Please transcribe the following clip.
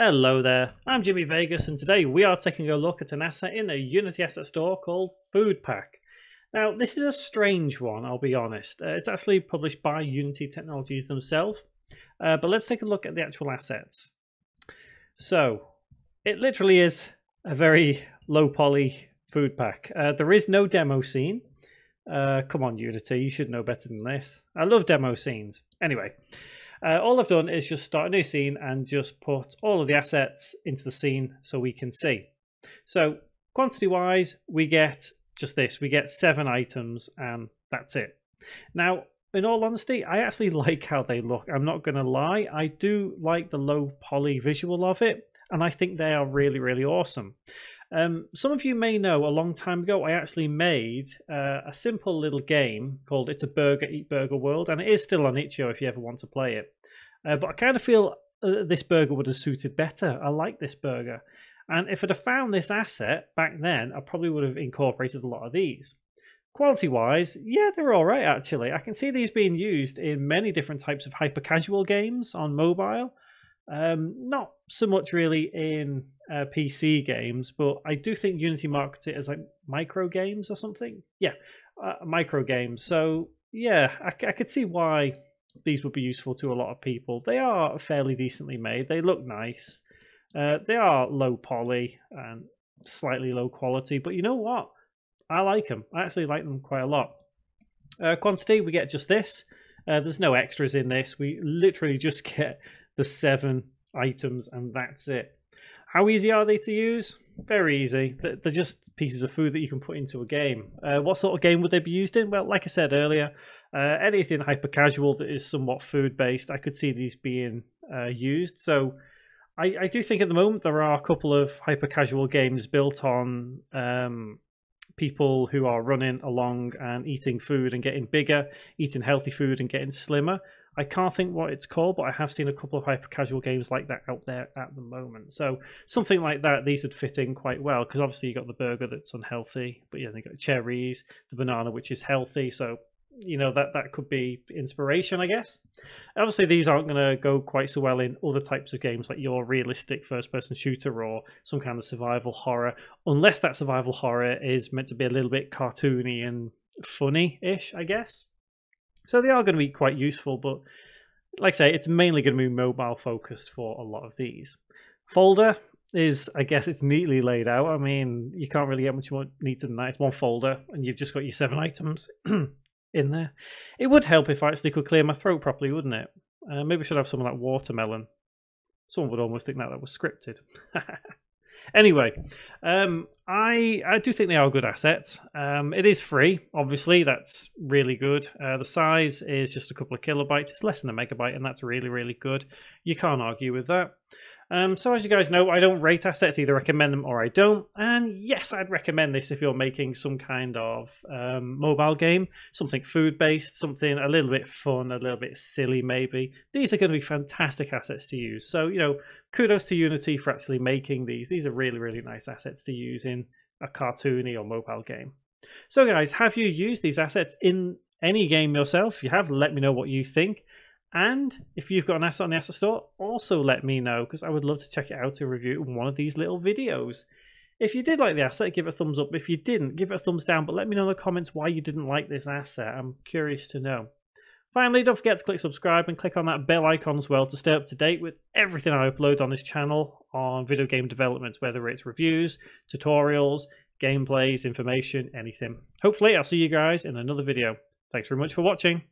Hello there, I'm Jimmy Vegas and today we are taking a look at an asset in a Unity asset store called Foodpack. Now this is a strange one, I'll be honest. Uh, it's actually published by Unity Technologies themselves, uh, but let's take a look at the actual assets. So, it literally is a very low poly food pack. Uh, there is no demo scene. Uh, come on Unity, you should know better than this. I love demo scenes. Anyway, uh, all I've done is just start a new scene and just put all of the assets into the scene so we can see. So quantity wise, we get just this. We get seven items and that's it. Now, in all honesty, I actually like how they look. I'm not going to lie. I do like the low poly visual of it and I think they are really, really awesome. Um, some of you may know a long time ago, I actually made uh, a simple little game called It's a Burger Eat Burger World, and it is still on itch.io if you ever want to play it. Uh, but I kind of feel uh, this burger would have suited better. I like this burger. And if I'd have found this asset back then, I probably would have incorporated a lot of these. Quality wise, yeah, they're all right actually. I can see these being used in many different types of hyper casual games on mobile. Um, not so much really in uh, PC games, but I do think Unity markets it as like micro games or something. Yeah, uh, micro games. So yeah, I, I could see why these would be useful to a lot of people. They are fairly decently made. They look nice. Uh, they are low poly and slightly low quality, but you know what? I like them. I actually like them quite a lot. Uh, quantity, we get just this. Uh, there's no extras in this. We literally just get the seven items and that's it. How easy are they to use? Very easy. They're just pieces of food that you can put into a game. Uh, what sort of game would they be used in? Well, like I said earlier, uh, anything hyper casual that is somewhat food based, I could see these being uh, used. So I, I, do think at the moment there are a couple of hyper casual games built on um, people who are running along and eating food and getting bigger, eating healthy food and getting slimmer. I can't think what it's called, but I have seen a couple of hyper casual games like that out there at the moment. So something like that, these would fit in quite well because obviously you got the burger that's unhealthy, but yeah, you got cherries, the banana which is healthy. So you know that that could be inspiration, I guess. Obviously, these aren't going to go quite so well in other types of games like your realistic first-person shooter or some kind of survival horror, unless that survival horror is meant to be a little bit cartoony and funny-ish, I guess. So they are going to be quite useful, but like I say, it's mainly going to be mobile focused for a lot of these. Folder is, I guess, it's neatly laid out. I mean, you can't really get much more neater than that. It's one folder, and you've just got your seven items in there. It would help if I actually could clear my throat properly, wouldn't it? Uh, maybe I should have some of that watermelon. Someone would almost think that that was scripted. Anyway, um, I I do think they are good assets. Um, it is free, obviously. That's really good. Uh, the size is just a couple of kilobytes. It's less than a megabyte, and that's really really good. You can't argue with that. Um, so as you guys know, I don't rate assets, either recommend them or I don't. And yes, I'd recommend this if you're making some kind of um, mobile game, something food-based, something a little bit fun, a little bit silly maybe. These are going to be fantastic assets to use. So, you know, kudos to Unity for actually making these. These are really, really nice assets to use in a cartoony or mobile game. So guys, have you used these assets in any game yourself? If you have, let me know what you think. And if you've got an asset on the asset store, also let me know because I would love to check it out to review in one of these little videos. If you did like the asset, give it a thumbs up. If you didn't, give it a thumbs down, but let me know in the comments why you didn't like this asset. I'm curious to know. Finally, don't forget to click subscribe and click on that bell icon as well to stay up to date with everything I upload on this channel on video game development, whether it's reviews, tutorials, gameplays, information, anything. Hopefully, I'll see you guys in another video. Thanks very much for watching.